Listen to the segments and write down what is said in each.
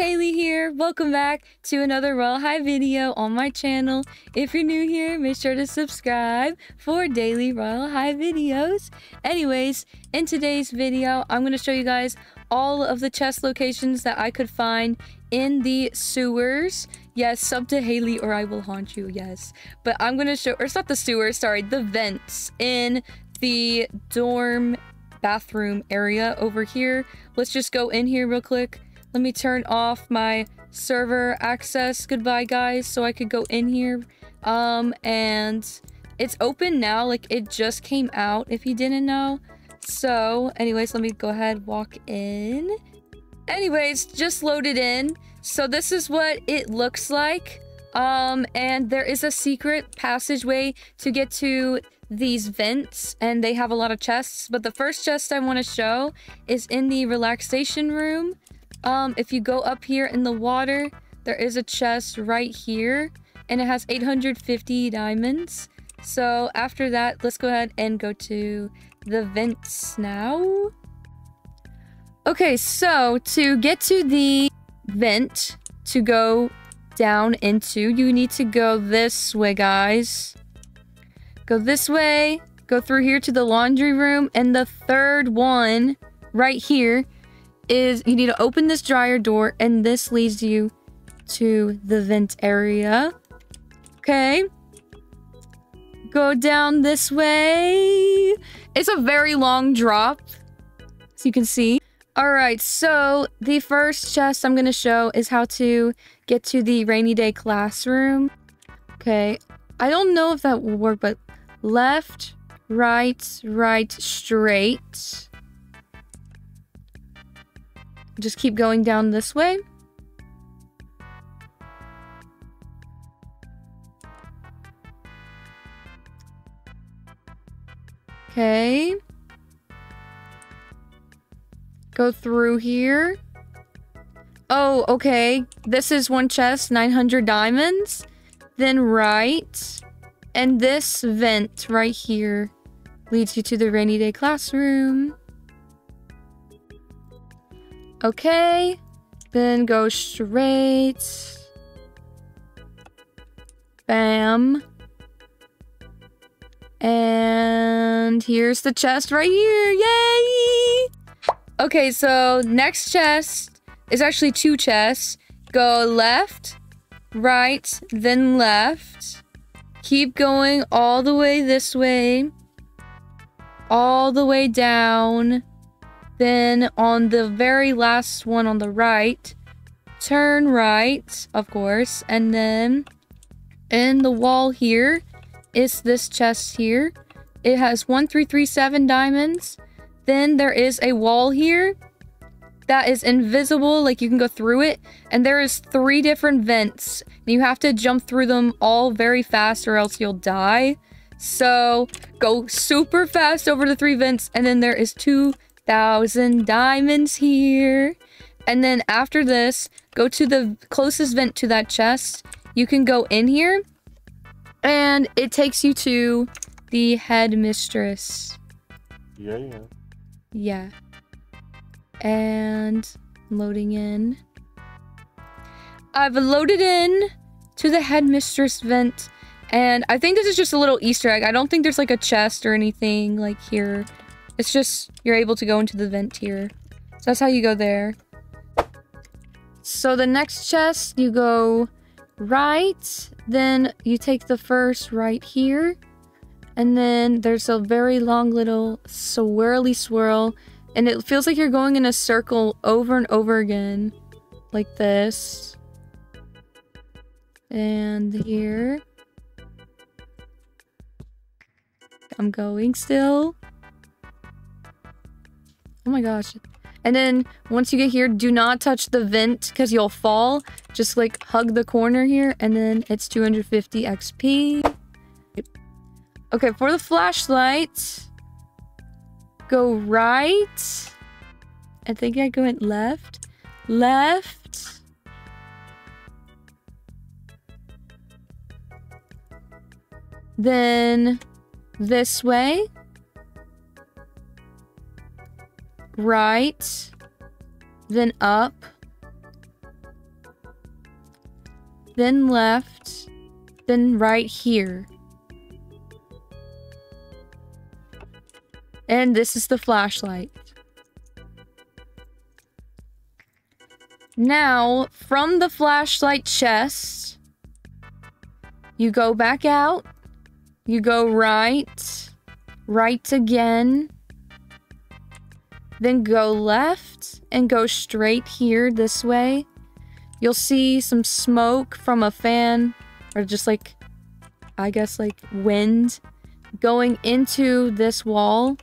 Haley here. Welcome back to another Royale High video on my channel. If you're new here, make sure to subscribe for daily Royale High videos. Anyways, in today's video, I'm going to show you guys all of the chest locations that I could find in the sewers. Yes, sub to Haley or I will haunt you, yes. But I'm going to show, or it's not the sewers, sorry, the vents in the dorm bathroom area over here. Let's just go in here real quick. Let me turn off my server access. Goodbye, guys. So I could go in here. Um, and it's open now. Like, it just came out, if you didn't know. So, anyways, let me go ahead, walk in. Anyways, just loaded in. So this is what it looks like. Um, and there is a secret passageway to get to these vents and they have a lot of chests but the first chest i want to show is in the relaxation room um, if you go up here in the water, there is a chest right here, and it has 850 diamonds. So after that, let's go ahead and go to the vents now. Okay, so to get to the vent to go down into, you need to go this way, guys. Go this way, go through here to the laundry room, and the third one right here is you need to open this dryer door and this leads you to the vent area. Okay. Go down this way. It's a very long drop, as you can see. Alright, so the first chest I'm going to show is how to get to the rainy day classroom. Okay, I don't know if that will work, but left, right, right, straight. Just keep going down this way. Okay. Go through here. Oh, okay. This is one chest, 900 diamonds. Then right. And this vent right here leads you to the rainy day classroom. Okay. Then go straight. Bam. And here's the chest right here. Yay! Okay, so next chest is actually two chests. Go left, right, then left. Keep going all the way this way. All the way down. Then on the very last one on the right, turn right, of course, and then in the wall here is this chest here. It has 1337 diamonds. Then there is a wall here that is invisible, like you can go through it. And there is three different vents. You have to jump through them all very fast or else you'll die. So go super fast over the three vents. And then there is two thousand diamonds here. And then after this, go to the closest vent to that chest. You can go in here. And it takes you to the headmistress. Yeah, yeah. Yeah. And loading in. I've loaded in to the headmistress vent. And I think this is just a little Easter egg. I don't think there's like a chest or anything like here. It's just, you're able to go into the vent here. So that's how you go there. So the next chest, you go right, then you take the first right here, and then there's a very long little swirly swirl, and it feels like you're going in a circle over and over again, like this. And here. I'm going still. Oh my gosh. And then once you get here, do not touch the vent because you'll fall. Just like hug the corner here and then it's 250 XP. Okay, for the flashlight, go right. I think I went left. Left. Then this way. Right, then up, then left, then right here. And this is the flashlight. Now, from the flashlight chest, you go back out, you go right, right again, then go left and go straight here this way. You'll see some smoke from a fan or just like, I guess like wind going into this wall.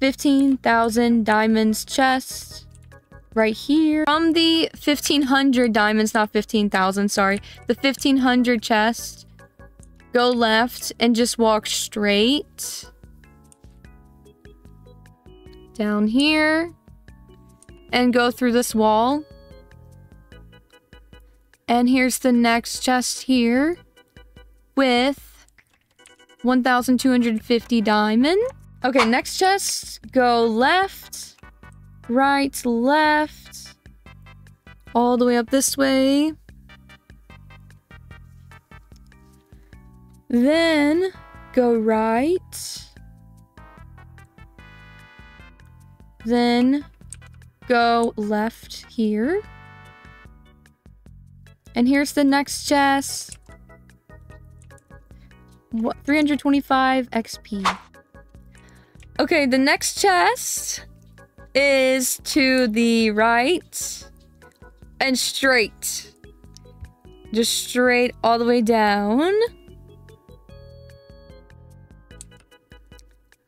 15,000 diamonds chest right here. From the 1500 diamonds, not 15,000, sorry. The 1500 chest, go left and just walk straight down here and go through this wall. And here's the next chest here with 1,250 diamond. Okay, next chest, go left, right, left, all the way up this way. Then go right. Then go left here. And here's the next chest. What 325 XP. Okay, the next chest is to the right and straight. Just straight all the way down.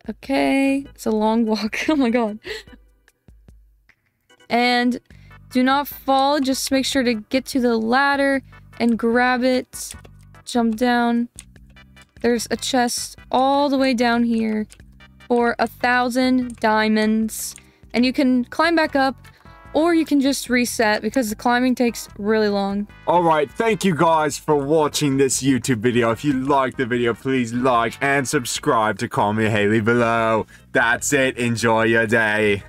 Okay, it's a long walk. oh my god. And do not fall. Just make sure to get to the ladder and grab it. Jump down. There's a chest all the way down here for a thousand diamonds. And you can climb back up or you can just reset because the climbing takes really long. Alright, thank you guys for watching this YouTube video. If you liked the video, please like and subscribe to Call Me Haley below. That's it. Enjoy your day.